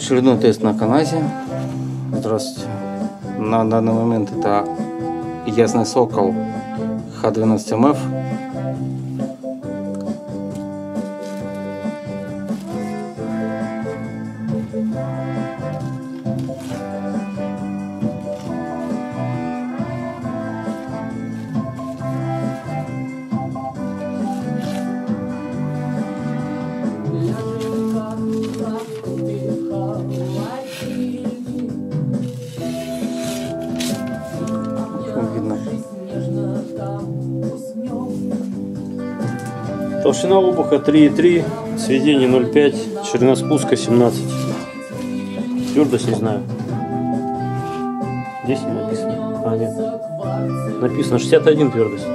Очередной тест на Каназе. Здравствуйте. На данный момент это Ясный Сокол Х12МФ Толщина обуха 3,3, сведение 0,5, ширина спуска 17. Твердость не знаю. Здесь не написано. А, нет. Написано 61 твердость.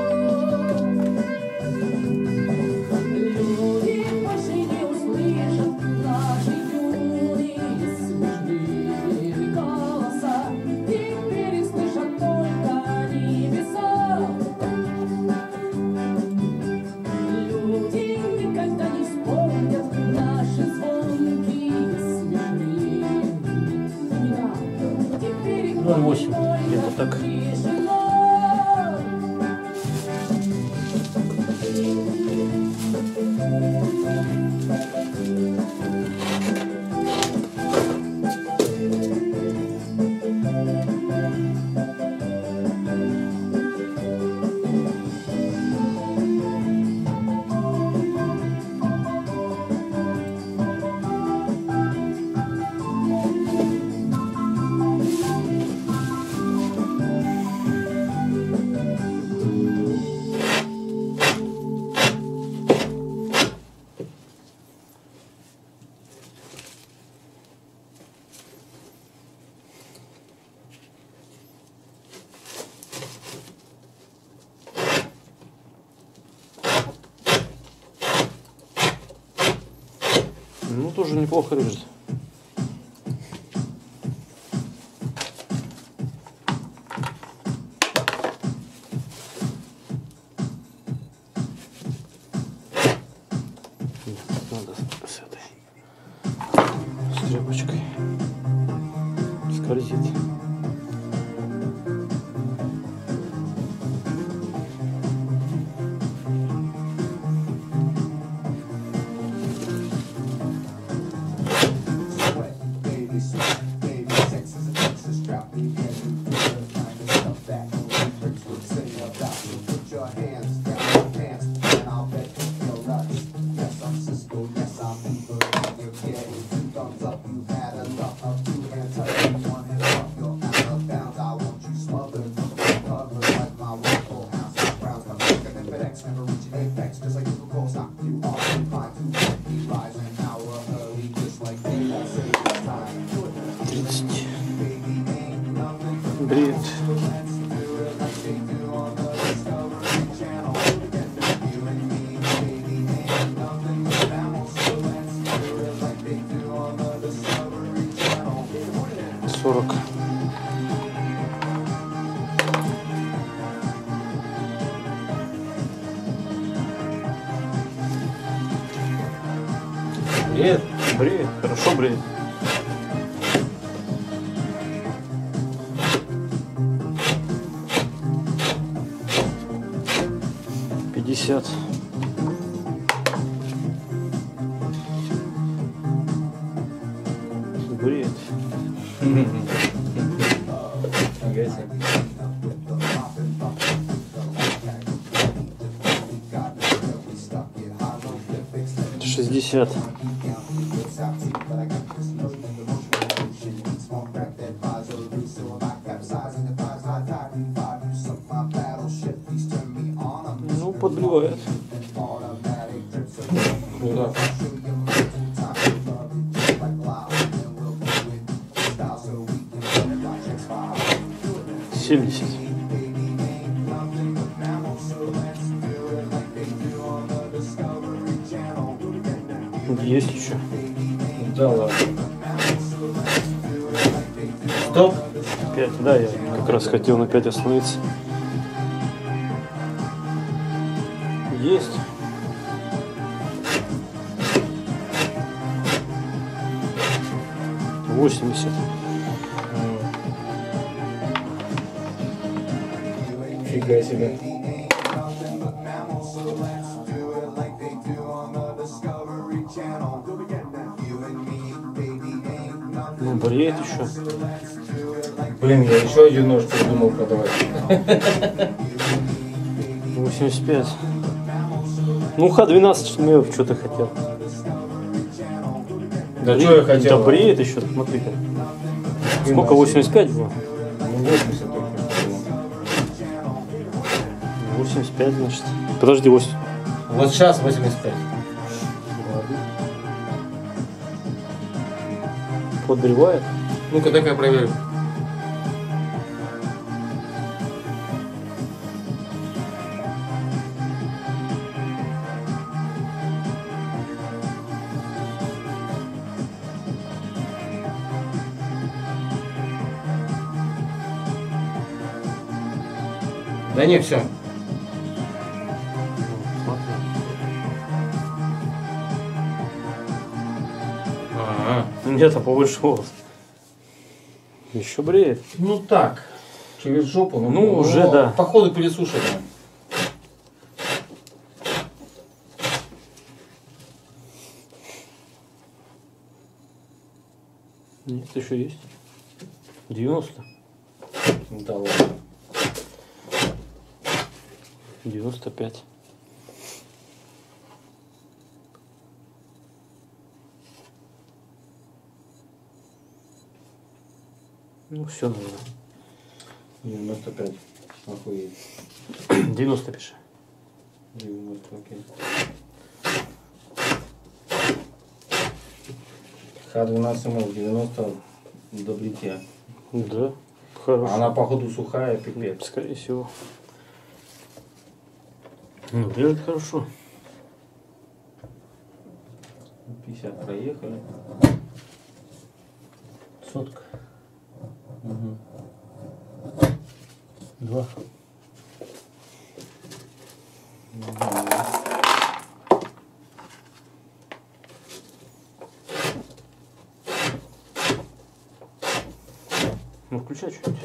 Ну, тоже неплохо режет. 40. Бред, бреет, хорошо бреет. Пятьдесят. несет. Ну, подбивает. Да. Семьдесят. Есть еще. Да ладно. Стоп. 5, да, я как раз хотел на 5 остановиться. Есть. Восемьдесят. Фига себе. Ну, бреет еще. Блин, я еще один нож придумал продавать. 85. Ну, Х-12 МФ что-то хотел. Да что я хотел? Да бреет еще, смотри-ка. Сколько, 85 было? Ну, 80 только что было. 85, значит. Подожди, 8. Вот сейчас 85. Подбревает. Ну-ка, дай-ка я проверю. Да не, все. Нет, а повыше волос. Еще бреет. Ну так, через жопу. Ну, уже да. Походу пересушено. Нет, еще есть. 90. Да ладно. 95. Ну, все, наверное. 95. Охуеть. 90 пиши. 90, окей. Х12 мол, 90 до бритья. Да, хорошо. Она походу сухая, пипец. Скорее всего. Ну, делает хорошо. 50 проехали. Сотка. Два. Ну, включай чуть-чуть.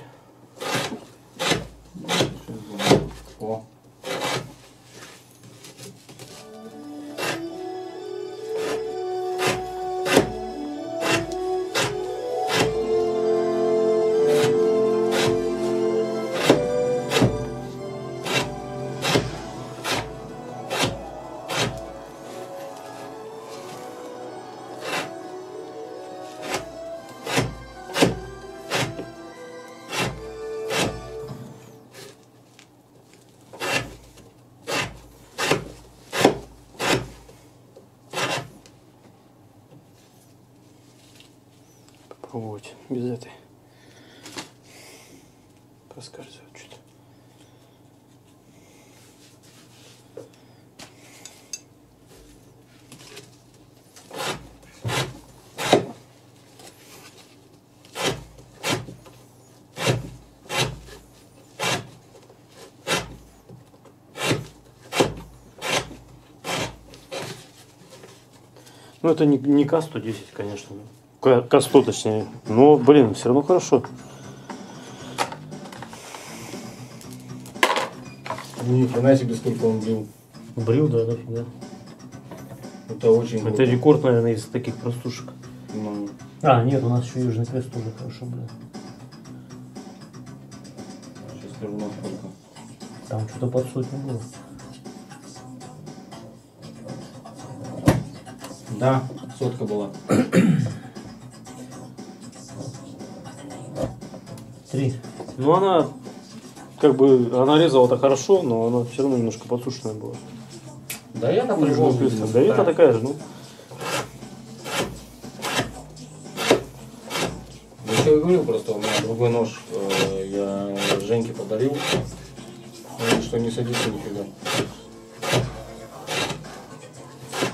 Ну, это не, не К-110, конечно. К- К-100, точнее. Но, блин, все равно хорошо. Ни хрена себе, сколько он был. Брил, да, дофига. Это очень Это круто. рекорд, наверное, из таких простушек. Ну, А, нет, у нас еще Южный Крест тоже хорошо, блин. сейчас скажу насколько. Там что-то под сотню было. Да, сотка была. Три. Ну, она, как бы, она резала-то хорошо, но она все равно немножко подсушенная была. Да я производстве. Крест. Да, это такая же, ну. Я еще и говорил просто, у меня другой нож э, я Женьке подарил. Что не садится нифига.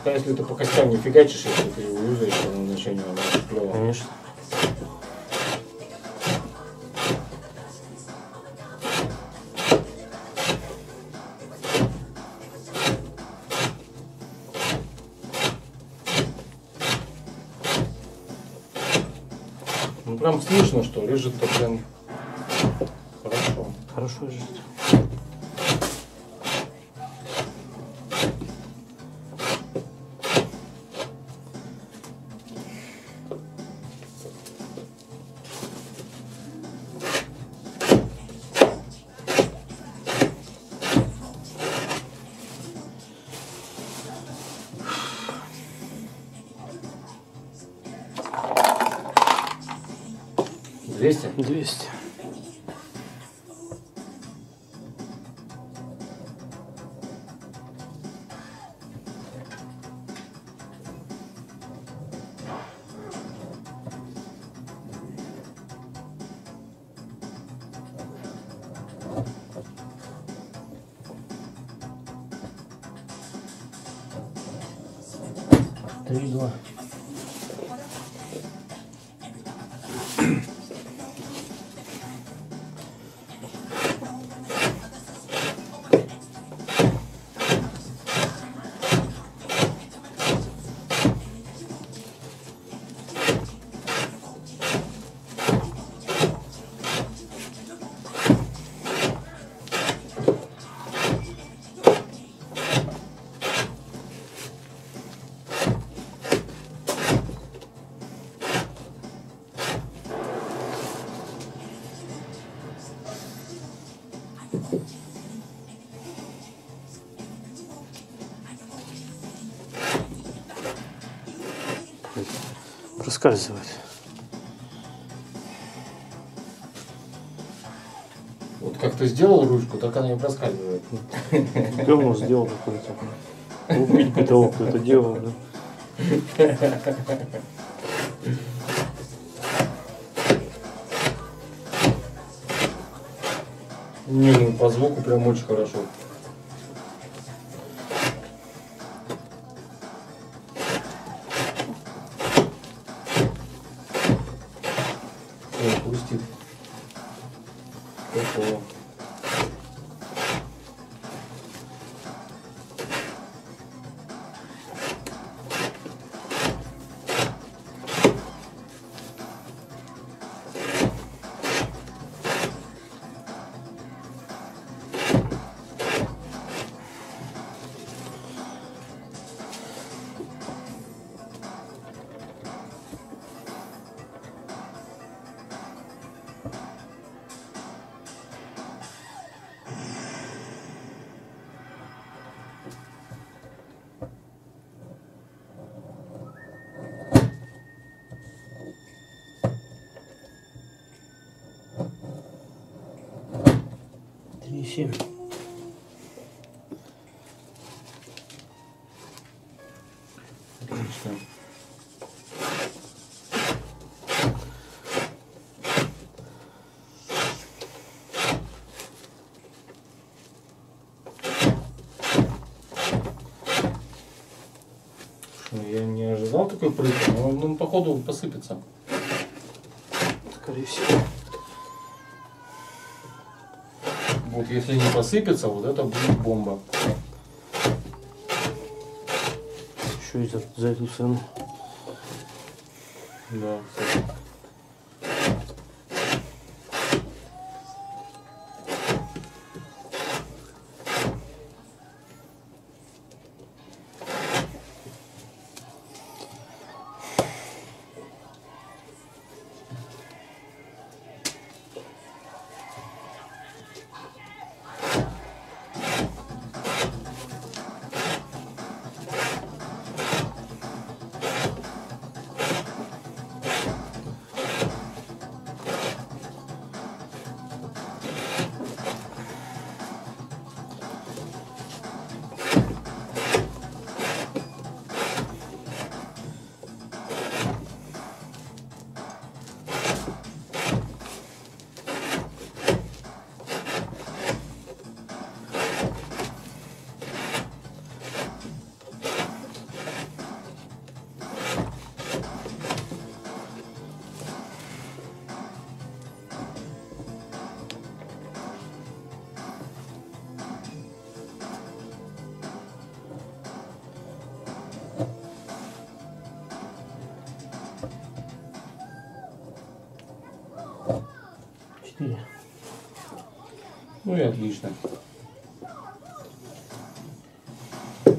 А если ты по костям не фигачишь, если ты его юзаешь по назначению, она клево. Конечно. Ну прям слышно, что лежит-то прям хорошо. Хорошо лежит. Три, два. Проскальзывает. Вот как ты сделал ручку, так она и проскальзывает. Говно сделал какое-то. Убить бы того, кто это делал, да. Не, ну по звуку прям очень хорошо. Семь. Отлично. Я не ожидал такой прыгни, но он, ну, походу посыпется. Скорее всего. Вот если не посыпется, вот это будет бомба. Еще и за, за эту цену. Да, кстати. Ну и отлично. Ну,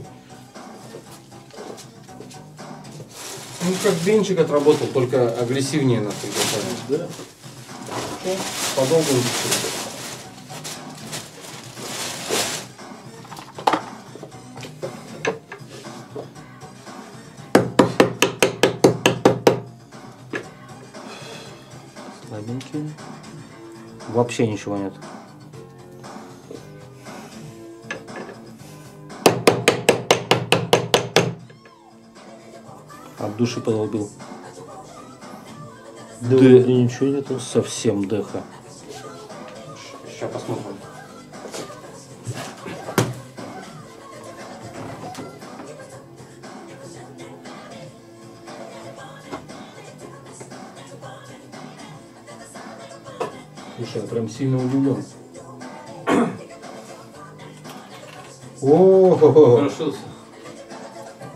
как венчик отработал, только агрессивнее на Да. Подолгу. Слабенькие. Вообще ничего нет. От души подолбил. Да, Да. вроде ничего нету. Совсем деха. Сейчас посмотрим. Слушай, я прям сильно удивлен. О, Хорошился.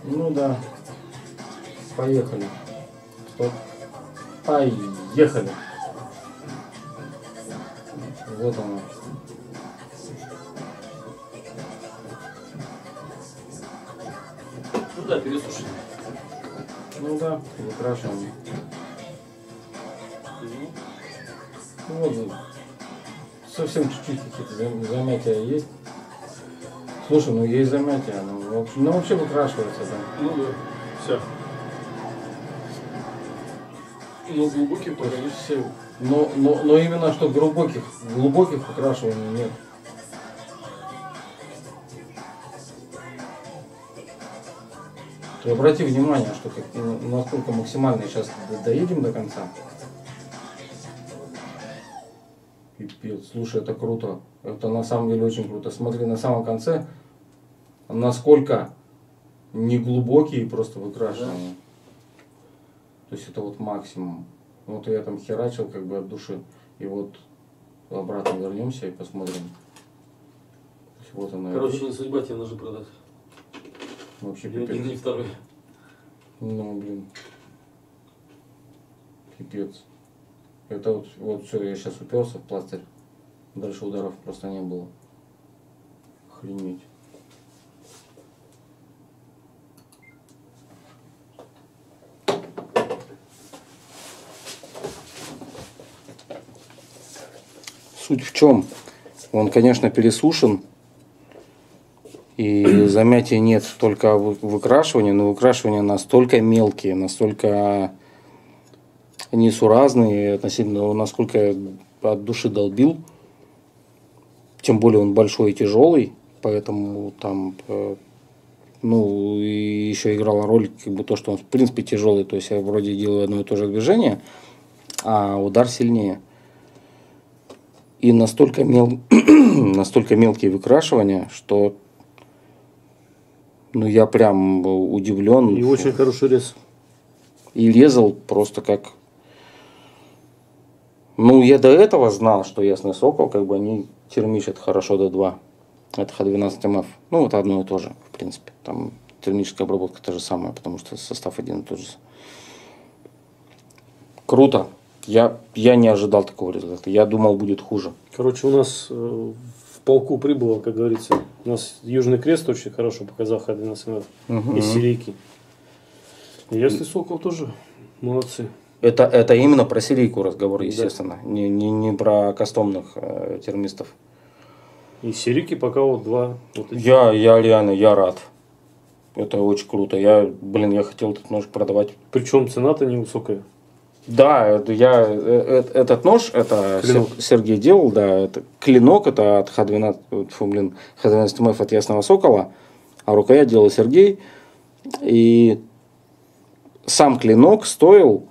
ну да. Поехали. Стоп. Поехали. Вот оно. Ну да, пересушили. Ну да, выкрашиваем. Ну вот, совсем чуть-чуть какие-то зам- замятия есть. Слушай, ну есть замятия, ну вообще, ну, вообще выкрашивается, да. Ну да. Все. Глубокий То есть все- но, но, но именно что глубоких, глубоких выкрашиваний нет. Ты обрати внимание, что как, ну, насколько максимально сейчас до- доедем до конца. Пипец, слушай, это круто. Это на самом деле очень круто. Смотри, на самом конце, насколько неглубокие просто выкрашивания. То есть это вот максимум. Вот я там херачил как бы от души. И вот обратно вернемся и посмотрим. Вот она. Короче, не судьба тебе ножи продать. вообще Ни один, ни пипец. второй. Ну, блин. Пипец. Это вот, вот все, я сейчас уперся в пластырь. Дальше ударов просто не было. Охренеть. Суть в чем? Он, конечно, пересушен. И замятия нет только вы- выкрашивания, но выкрашивания настолько мелкие, настолько несуразные относительно, насколько я от души долбил. Тем более он большой и тяжелый, поэтому там, э, ну, и еще играла роль как бы то, что он в принципе тяжелый, то есть я вроде делаю одно и то же движение, а удар сильнее. И настолько, мел... настолько мелкие выкрашивания, что ну, я прям удивлен. И очень хороший рез. И резал просто как... Ну, я до этого знал, что Ясный Сокол, как бы они термичат хорошо до 2. Это Х12МФ. Ну, это одно и то же, в принципе. Там термическая обработка та же самая, потому что состав один и тот же. Круто. Я, я не ожидал такого результата. Я думал, будет хуже. Короче, у нас э, в полку прибыло, как говорится. У нас Южный Крест очень хорошо показал Х12МФ. Мгм. И Сирийки. И Ясный Сокол тоже. Молодцы. Это, это именно про серийку разговор, естественно. Не, не, не про кастомных э, термистов. И Сирийки пока вот два. Вот эти. Я, я реально, я рад. Это очень круто. Я, блин, я хотел этот нож продавать. Причем цена-то невысокая. Да, я, э, э, этот нож, это Клинок. Сер- Сергей делал, да, это клинок, это от Х12, э, фу, блин, Х12МФ от Ясного Сокола, а рукоять делал Сергей. И сам клинок стоил,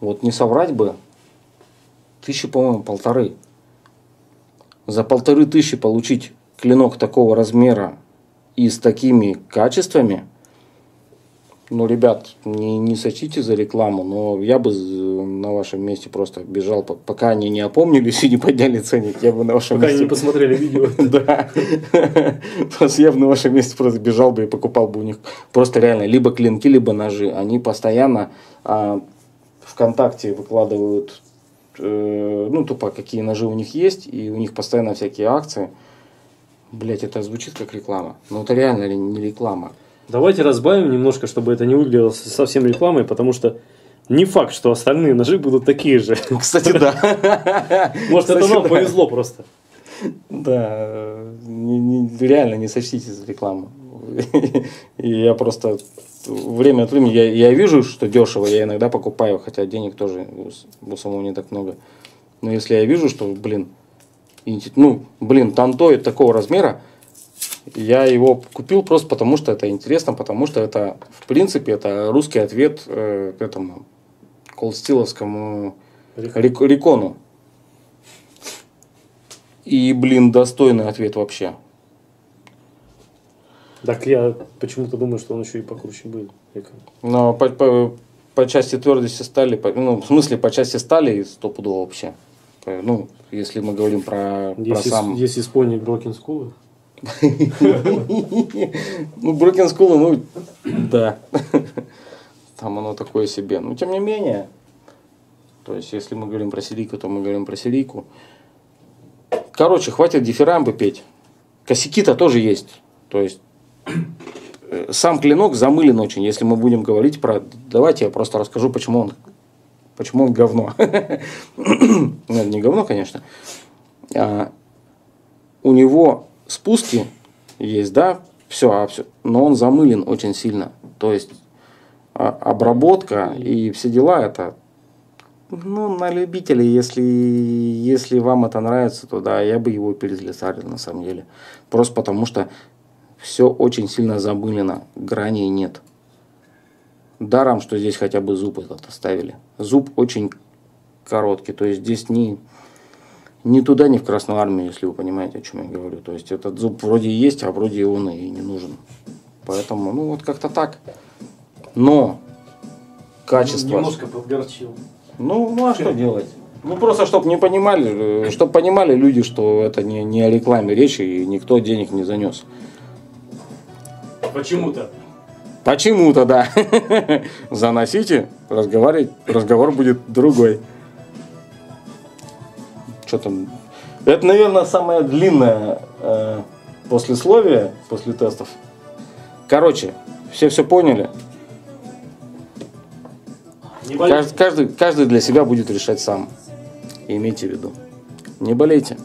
вот не соврать бы, тысячи, по-моему, полторы. За полторы тысячи получить клинок такого размера и с такими качествами, ну, ребят, не, не сочите за рекламу, но я бы на вашем месте просто бежал, по- пока они не опомнились и не подняли ценник, я бы на вашем Пока они месте... не посмотрели видео. Да. Я бы на вашем месте просто бежал бы и покупал бы у них просто реально либо клинки, либо ножи. Они постоянно а, ВКонтакте выкладывают э, ну, тупо какие ножи у них есть, и у них постоянно всякие акции. Блять, это звучит как реклама. Но это реально не реклама. Давайте разбавим немножко, чтобы это не выглядело совсем рекламой, потому что не факт, что остальные ножи будут такие же. Кстати, да. Может, это нам повезло просто. Да, реально не сочтите за рекламу. Я просто время от времени, я, я вижу, что дешево, я иногда покупаю, хотя денег тоже у, у самого не так много. Но если я вижу, что, блин, ну, блин, танто такого размера, я его купил просто потому, что это интересно, потому что это, в принципе, это русский ответ э, к этому колстиловскому рек- рекону. И, блин, достойный ответ вообще. Так я почему-то думаю, что он еще и покруче будет. Эко. Но по, по, по части твердости стали, по- ну, в смысле, по части стали стопудово вообще. По- Ну, если мы говорим про, про Если, сам... если вспомнить Broken School, Ну, Broken School, ну, да. Там оно такое себе. Но, тем не менее, то есть, если мы говорим про силику, то мы говорим про силику. Короче, хватит дифирамбы петь. Косяки-то тоже есть. То есть, э, сам клинок замылен очень. Если мы будем говорить про... Давайте я просто расскажу, почему он, почему он говно. Ну, это не говно, конечно. А, у него спуски есть, да, все, а всё, но он замылен очень сильно. То есть а, обработка и все дела это ну, на любителей, если, если вам это нравится, то да, я бы его перезлесарил на самом деле. Просто потому что все очень сильно замылено, граней нет. Даром, что здесь хотя бы зуб этот оставили. Зуб очень короткий, то есть здесь не, ни туда, ни в Красную Армию, если вы понимаете, о чем я говорю. То есть этот зуб вроде и есть, а вроде и он и не нужен. Поэтому, ну вот как-то так. Но качество... немножко подгорчил. Ну, ну а что делать? Ну просто, чтобы не понимали, чтобы понимали люди, что это не, не о рекламе речи, и никто денег не занес. Почему-то. Почему-то, да. Заносите, разговаривать, разговор будет другой. Что там? Это, наверное, самое длинное э, послесловие после тестов. Короче, все все поняли. Каждый, каждый, каждый для себя будет решать сам. Имейте в виду. Не болейте.